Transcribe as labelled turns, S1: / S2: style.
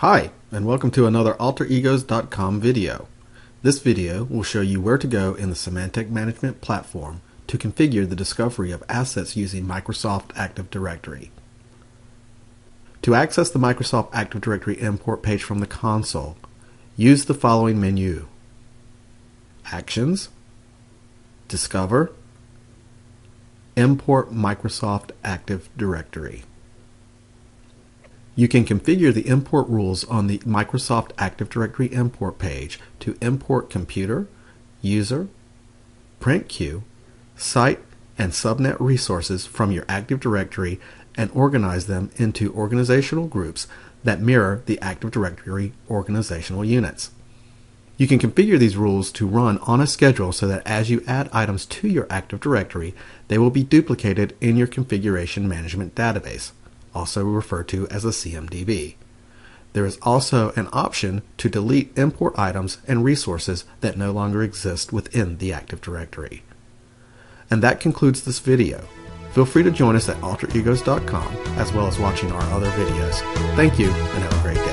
S1: Hi, and welcome to another Altirigos.com video. This video will show you where to go in the Symantec Management Platform to configure the discovery of assets using Microsoft Active Directory. To access the Microsoft Active Directory import page from the console, use the following menu. Actions, Discover, Import Microsoft Active Directory. You can configure the import rules on the Microsoft Active Directory import page to import computer, user, print queue, site, and subnet resources from your Active Directory and organize them into organizational groups that mirror the Active Directory organizational units. You can configure these rules to run on a schedule so that as you add items to your Active Directory, they will be duplicated in your configuration management database also referred to as a CMDB. There is also an option to delete import items and resources that no longer exist within the Active Directory. And that concludes this video. Feel free to join us at altirigos.com as well as watching our other videos. Thank you and have a great day.